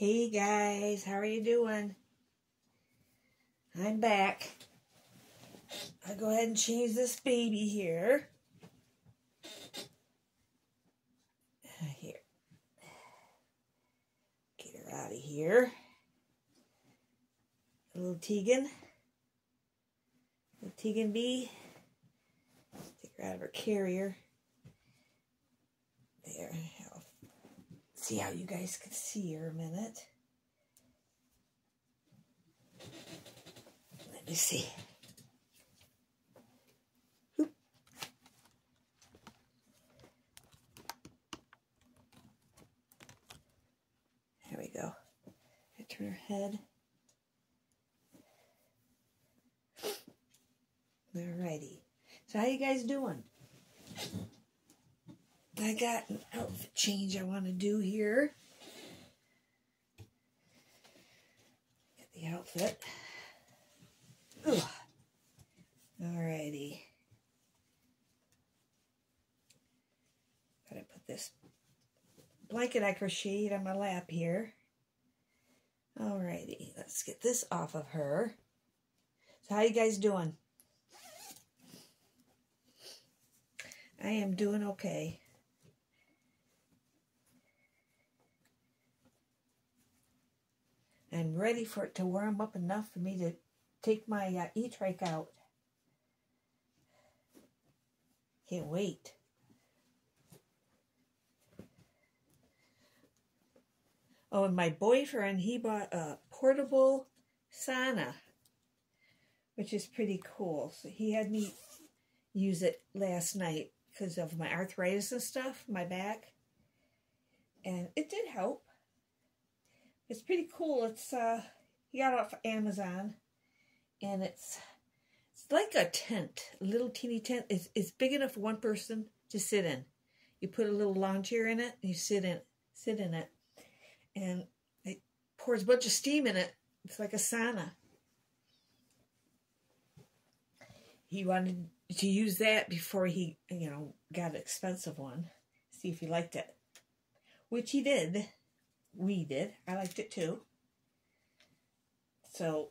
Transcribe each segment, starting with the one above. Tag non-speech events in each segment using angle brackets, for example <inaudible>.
Hey guys, how are you doing? I'm back. I'll go ahead and change this baby here. Here. Get her out of here. Little Teagan. Little Teagan Bee. Take her out of her carrier. There. See how you guys can see her a minute. Let me see. Oop. There we go. I turn her head. Alrighty. So how you guys doing? I got an outfit change I want to do here. Get the outfit. Ugh. Alrighty. Gotta put this blanket I crocheted on my lap here. Alrighty, let's get this off of her. So how you guys doing? I am doing okay. I'm ready for it to warm up enough for me to take my uh, e-trike out. Can't wait. Oh, and my boyfriend, he bought a portable sauna, which is pretty cool. So he had me use it last night because of my arthritis and stuff, my back. And it did help. It's pretty cool. It's uh you got it off Amazon and it's it's like a tent, a little teeny tent. It's it's big enough for one person to sit in. You put a little lawn chair in it and you sit in sit in it. And it pours a bunch of steam in it. It's like a sauna. He wanted to use that before he, you know, got an expensive one. See if he liked it. Which he did we did. I liked it too. So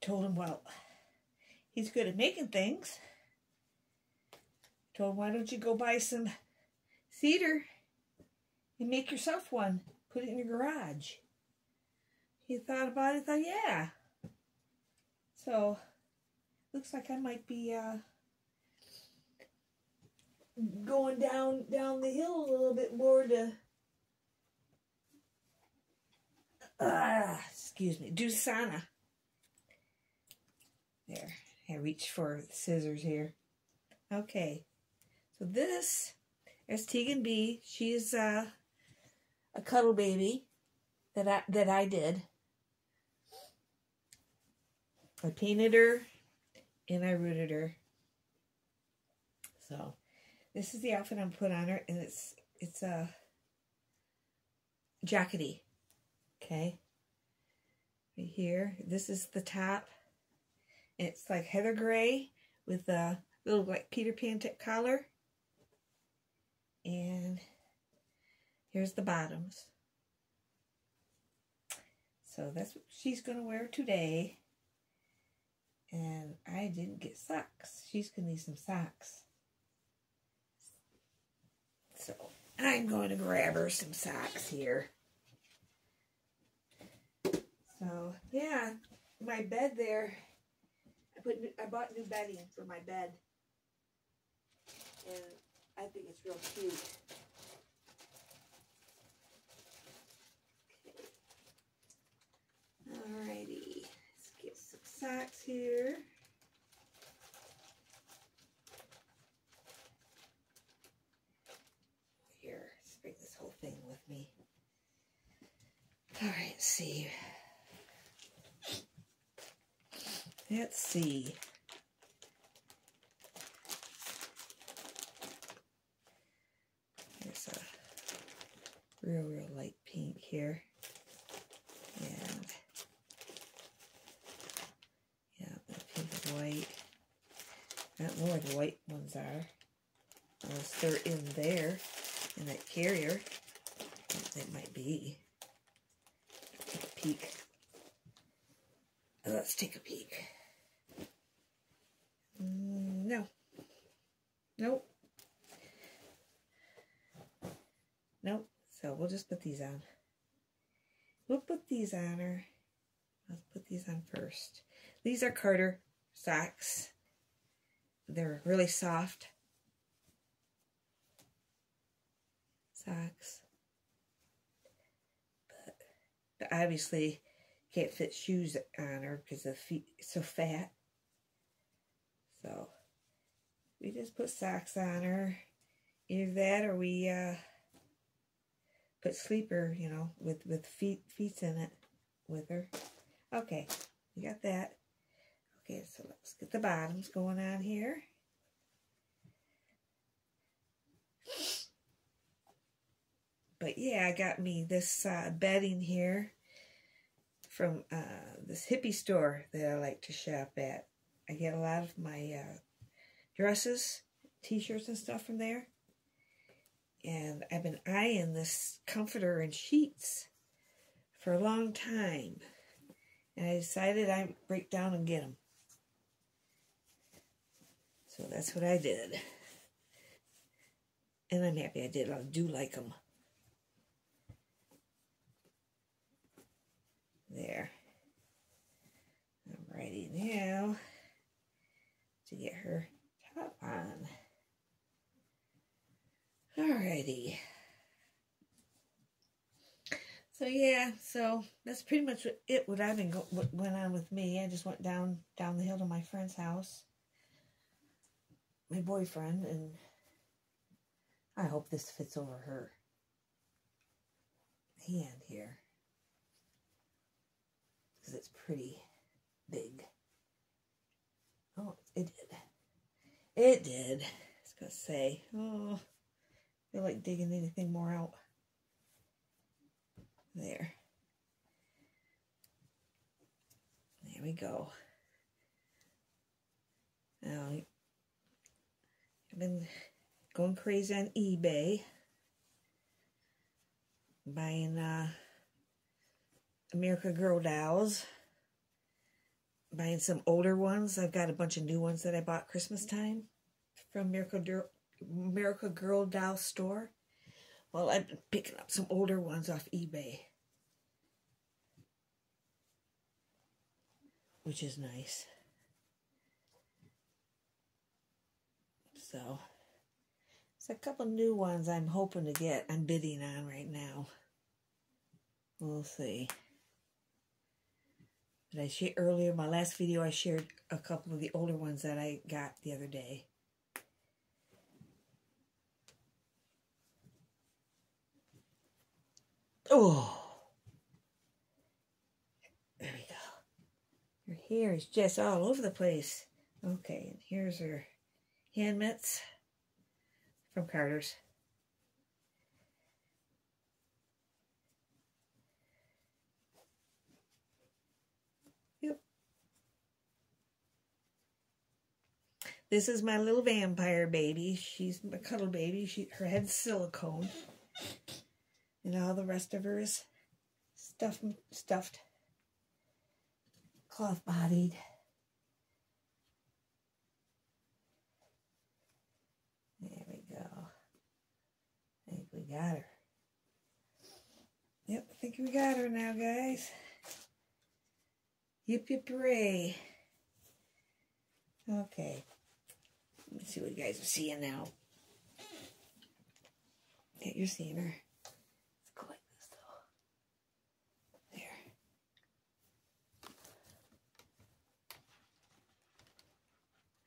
told him, well, he's good at making things. told him, why don't you go buy some cedar and make yourself one? Put it in your garage. He thought about it, thought, yeah. So looks like I might be uh, going down down the hill a little bit more to uh, excuse me, do sauna. There, I reach for scissors here. Okay, so this is Teagan Bee. She's uh, a cuddle baby that I, that I did. I painted her and I rooted her. So this is the outfit I'm put on her and it's it's a jackety. Okay. Right here. This is the top. It's like heather gray with a little like Peter Pan tip collar. And here's the bottoms. So that's what she's going to wear today. And I didn't get socks. She's going to need some socks. So I'm going to grab her some socks here. So yeah, my bed there. I put I bought new bedding for my bed, and I think it's real cute. Okay. Alrighty, let's get some socks here. Here, let's bring this whole thing with me. All right, see. Let's see. There's a real, real light pink here. And yeah, the pink and white. I don't know where the white ones are. Unless they're in there, in that carrier. It might be. a peek. Let's take a peek. Mm, no. Nope. Nope. So we'll just put these on. We'll put these on her. Let's put these on first. These are Carter socks. They're really soft. Socks. But, but obviously can't fit shoes on her because the feet so fat. So we just put socks on her. Either that or we uh, put sleeper, you know, with, with feet feet in it with her. Okay, we got that. Okay, so let's get the bottoms going on here. But yeah, I got me this uh, bedding here from uh, this hippie store that I like to shop at. I get a lot of my uh, dresses, t-shirts and stuff from there. And I've been eyeing this comforter and sheets for a long time. And I decided I'd break down and get them. So that's what I did. And I'm happy I did. I do like them. There. I'm ready now to get her top on. Alrighty. So yeah, so that's pretty much it. What I've been go- what went on with me. I just went down down the hill to my friend's house, my boyfriend, and I hope this fits over her hand here because it's pretty big. Oh, it. It did. I was gonna say, oh, I feel like digging anything more out. There. There we go. Now, I've been going crazy on eBay, buying uh, America Girl dolls, buying some older ones. I've got a bunch of new ones that I bought Christmas time from Miracle, Dur- Miracle Girl Doll Store. Well, I've been picking up some older ones off eBay. Which is nice. So, it's a couple new ones I'm hoping to get. I'm bidding on right now. We'll see. But I shared earlier, my last video, I shared a couple of the older ones that I got the other day. Oh. There we go. Her hair is just all over the place. Okay, and here's her hand mitts from Carter's. Yep. This is my little vampire baby. She's my cuddle baby. She her head's silicone. And all the rest of her is stuffed, stuffed, cloth bodied. There we go. I think we got her. Yep, I think we got her now, guys. Yip yip hooray. Okay. Let's see what you guys are seeing now. Yeah, you're seeing her. It's cool like this though.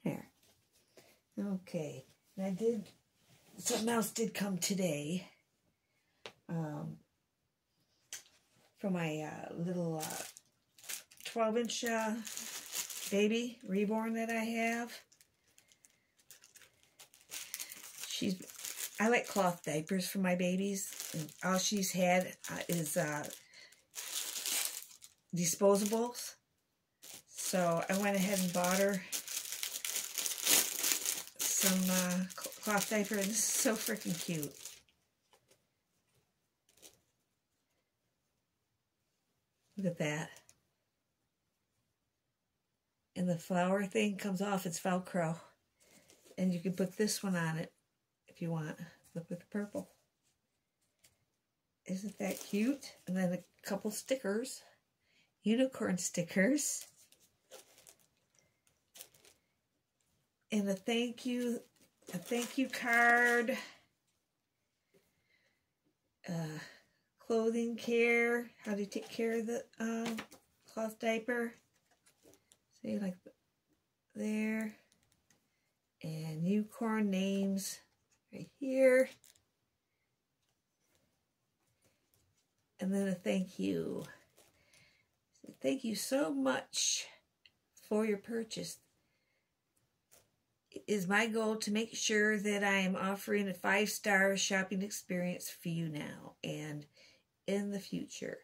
There. There. Okay, and I did, something else did come today um, for my uh, little 12 uh, inch uh, baby reborn that I have. She's, I like cloth diapers for my babies. And all she's had uh, is uh, disposables. So I went ahead and bought her some uh, cloth diaper. This is so freaking cute. Look at that. And the flower thing comes off, it's Velcro. And you can put this one on it if you want. Look with the purple. Isn't that cute? And then a couple stickers. Unicorn stickers. And a thank you, a thank you card. Uh, clothing care, how to take care of the uh, cloth diaper. See, like there. And unicorn names right here. And then a thank you. Thank you so much for your purchase. It is my goal to make sure that I am offering a five star shopping experience for you now and in the future.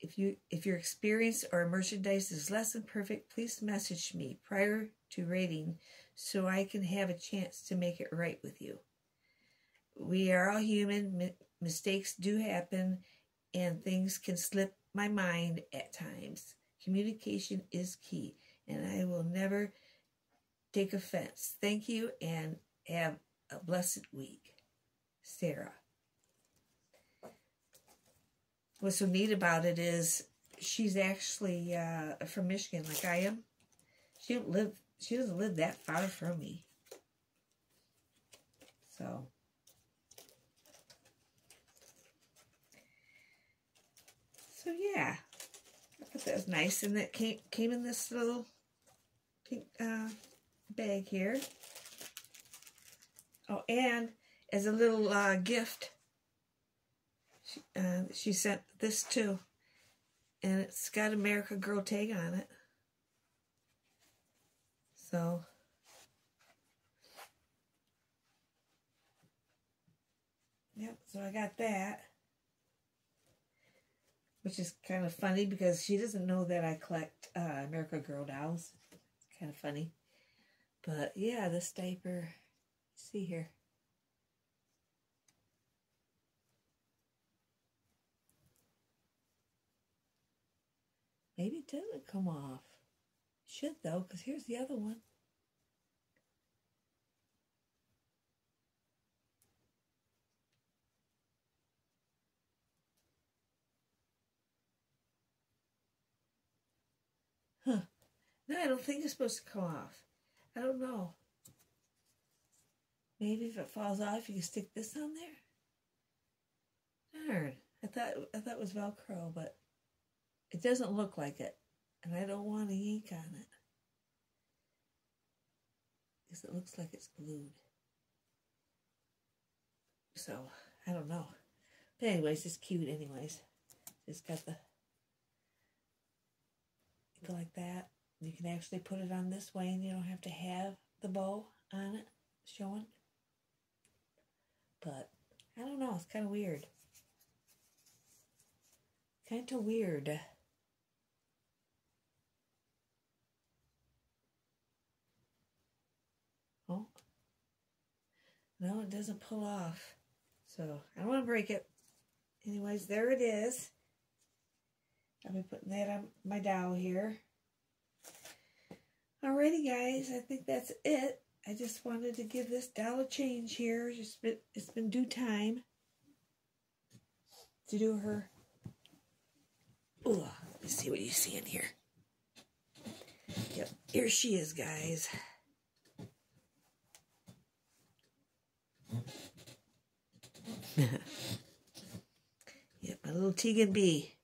If you if your experience or merchandise is less than perfect, please message me prior to rating so I can have a chance to make it right with you. We are all human, mistakes do happen, and things can slip my mind at times. Communication is key, and I will never take offense. Thank you and have a blessed week. Sarah. What's so neat about it is she's actually uh, from Michigan, like I am. She don't live. She doesn't live that far from me. So. So yeah, I thought that was nice, and that came came in this little pink uh, bag here. Oh, and as a little uh, gift, she, uh, she sent this too, and it's got America Girl tag on it. So. Yep, so I got that which is kind of funny because she doesn't know that I collect uh, America Girl dolls. It's kind of funny. But yeah, this diaper, see here. Maybe it doesn't come off. Should though, because here's the other one. Huh. No, I don't think it's supposed to come off. I don't know. Maybe if it falls off, you can stick this on there. Darn. I thought I thought it was Velcro, but it doesn't look like it. And I don't want to yank on it. Because it looks like it's glued. So, I don't know. But anyways, it's cute anyways. It's got the go like that. You can actually put it on this way and you don't have to have the bow on it showing. But I don't know, it's kind of weird. Kind of weird. Oh. No, it doesn't pull off. So I don't want to break it. Anyways, there it is. I'll be putting that on my dowel here. Alrighty, guys, I think that's it. I just wanted to give this doll a change here. Just been, it's been due time to do her. Oh, let's see what you see in here. Yep, here she is, guys. <laughs> yep, my little Teagan Bee.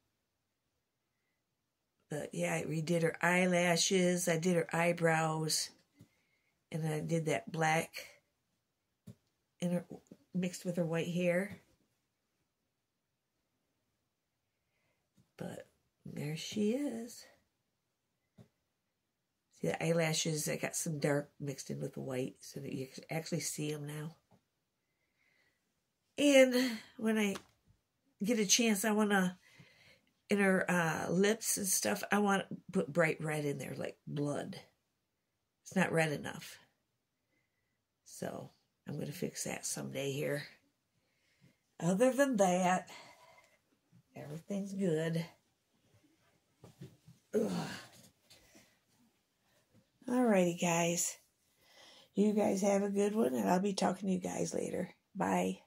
But yeah, I redid her eyelashes. I did her eyebrows. And I did that black in her, mixed with her white hair. But there she is. See the eyelashes, I got some dark mixed in with the white so that you can actually see them now. And when I get a chance, I want to in her uh, lips and stuff, I want to put bright red in there, like blood. It's not red enough. So I'm going to fix that someday here. Other than that, everything's good. Alrighty, guys. You guys have a good one, and I'll be talking to you guys later. Bye.